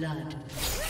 Blood.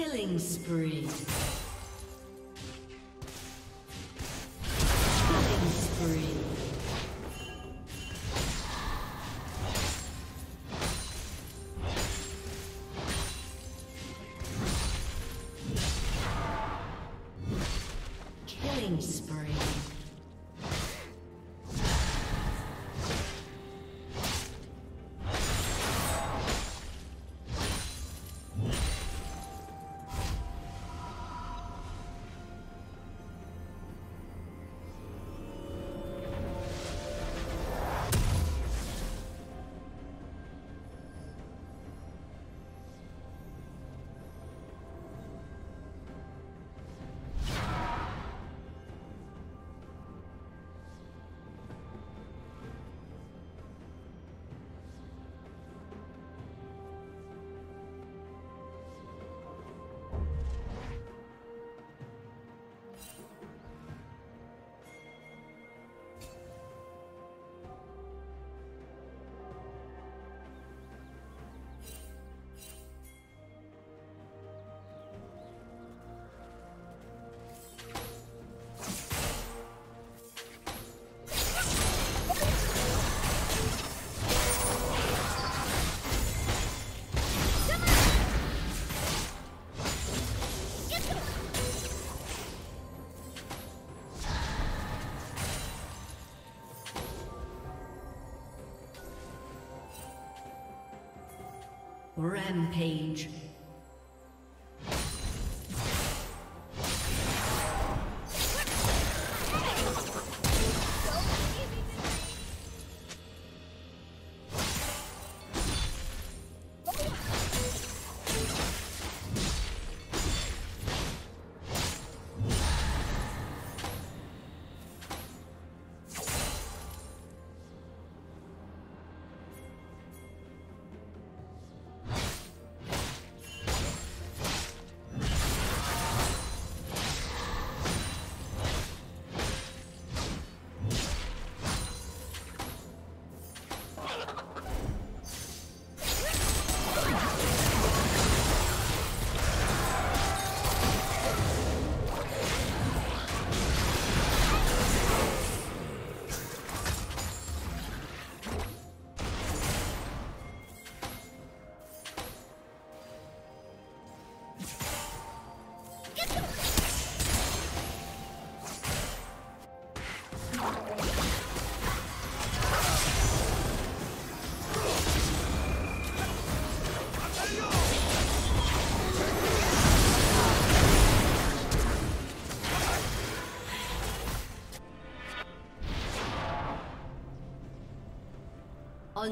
Killing spree. Rampage.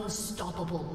Unstoppable.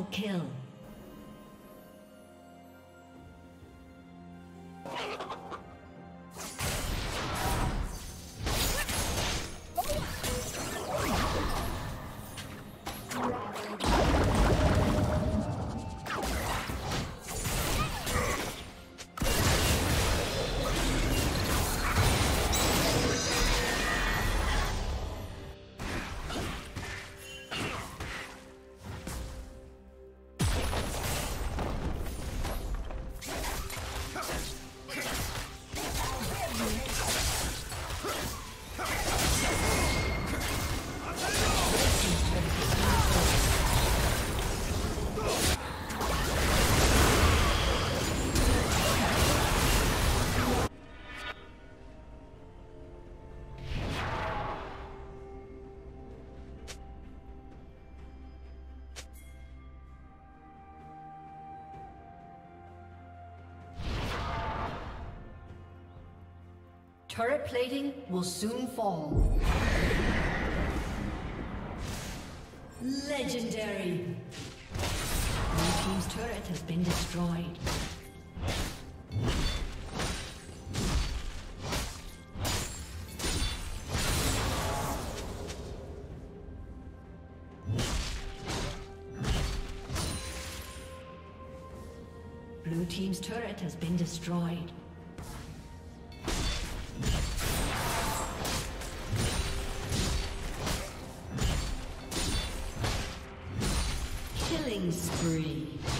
Double kill. Turret plating will soon fall. Legendary. Blue team's turret has been destroyed. Blue team's turret has been destroyed. Killing spree.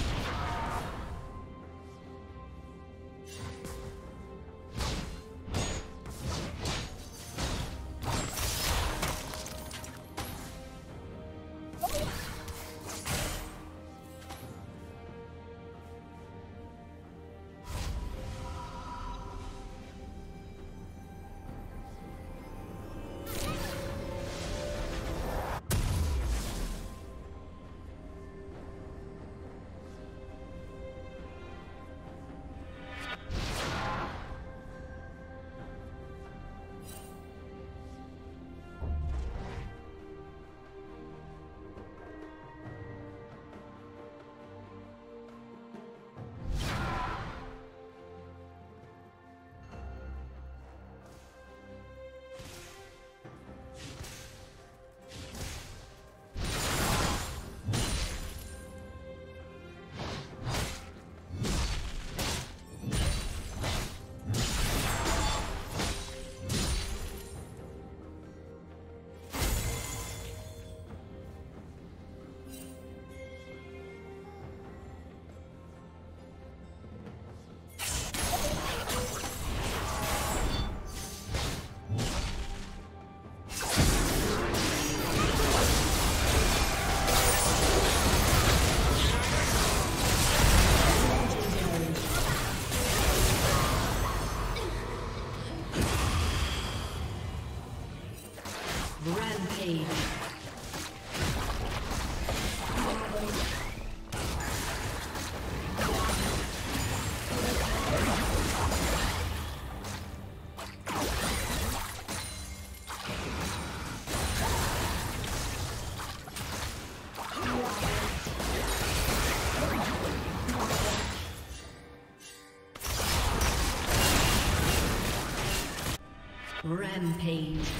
Rampage.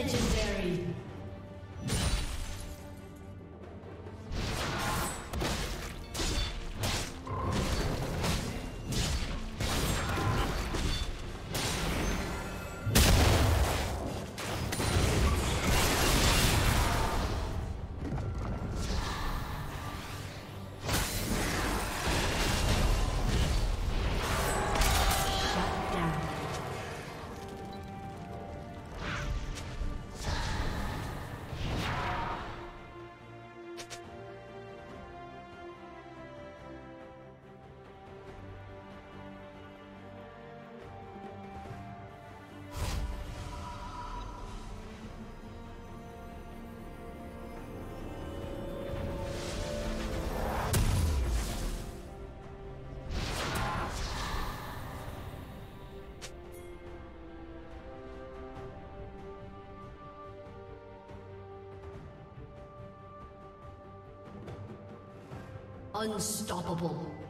Legendary. Unstoppable.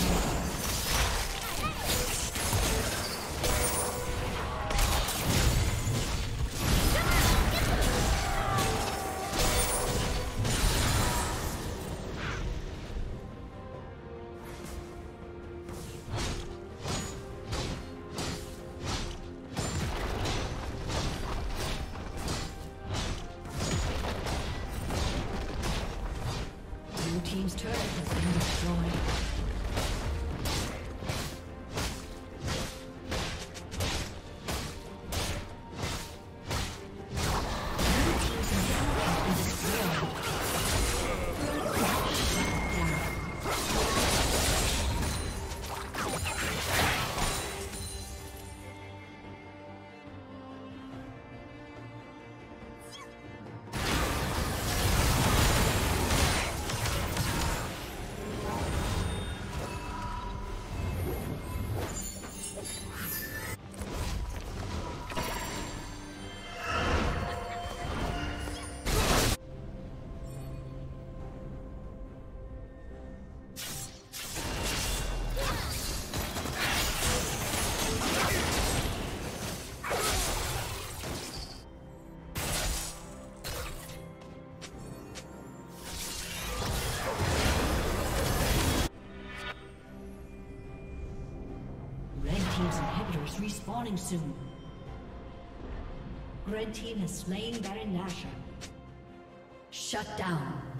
respawning soon. Red team has slain Baron Nashor. Shut down.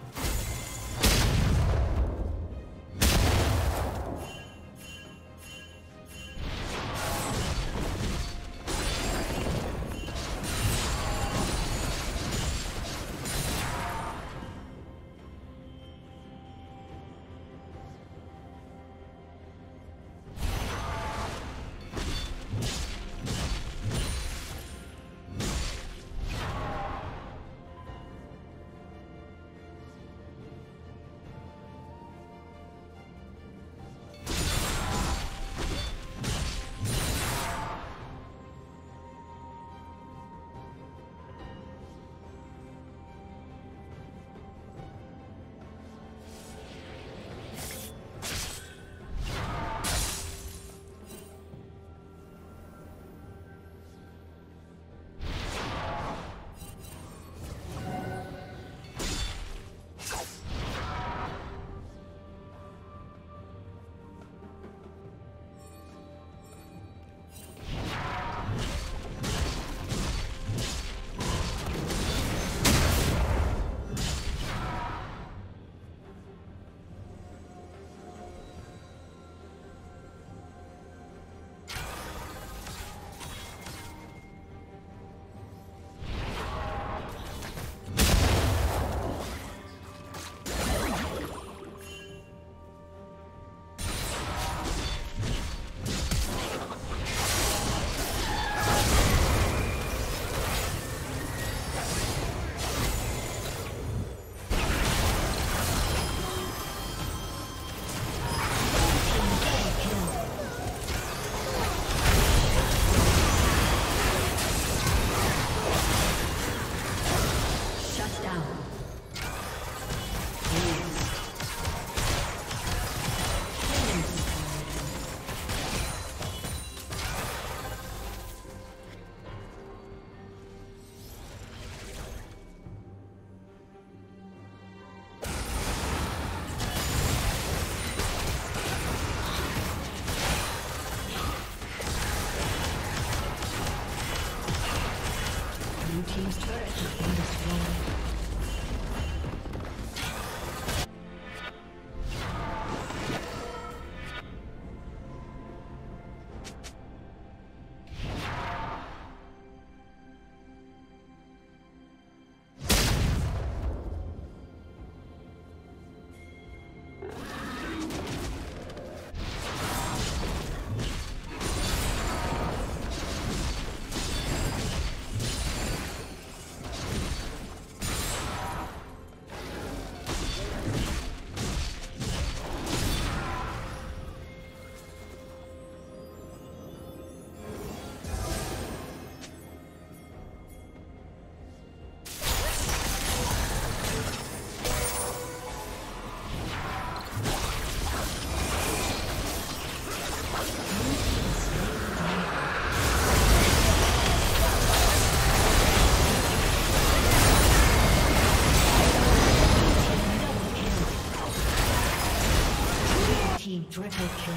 Kill.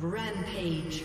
Rampage.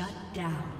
Shut down.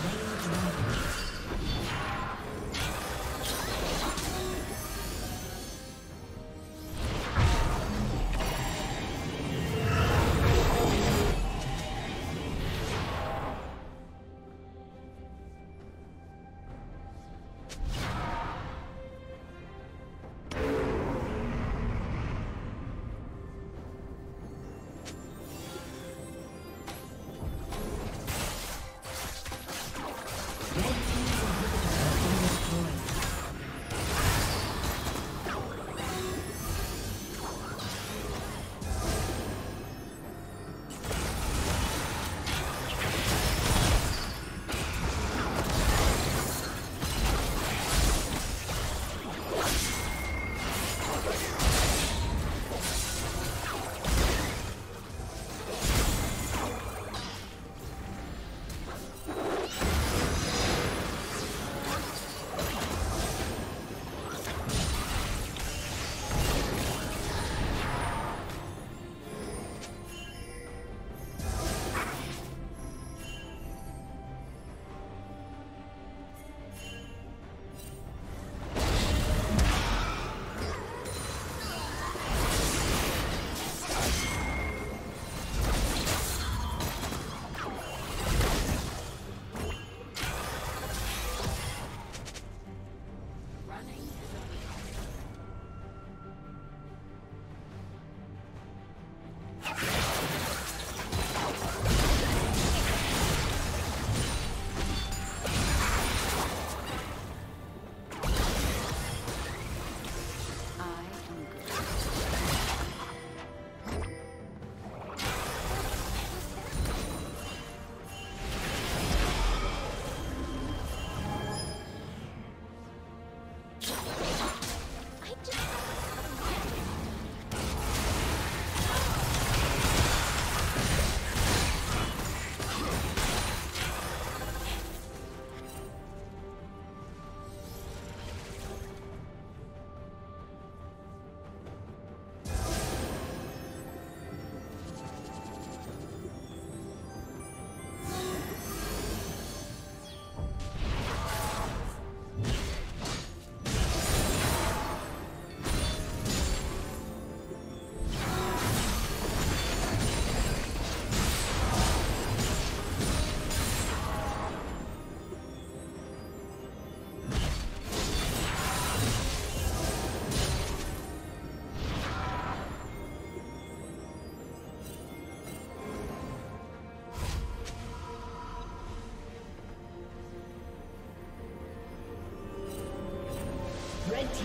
Slain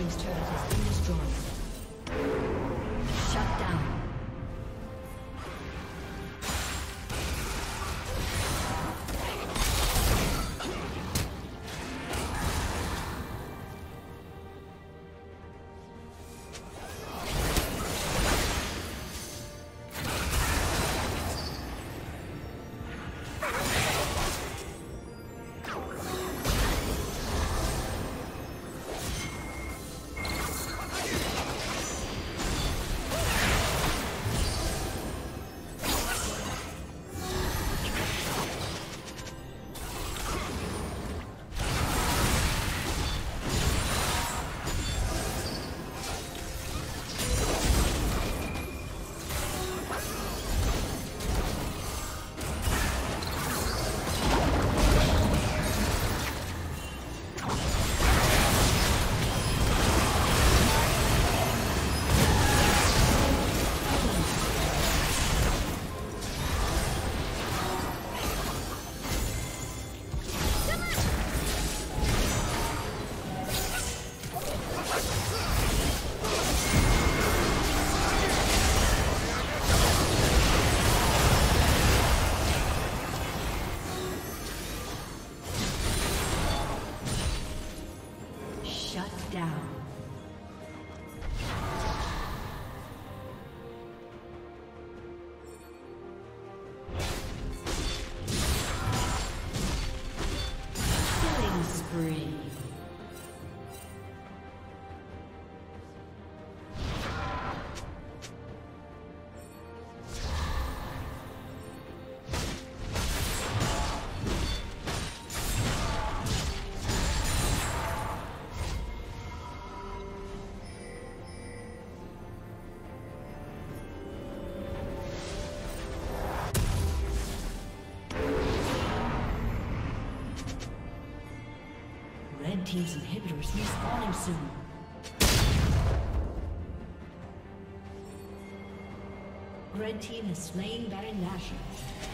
team's inhibitors respawning soon. Red team has slain Baron Nashor.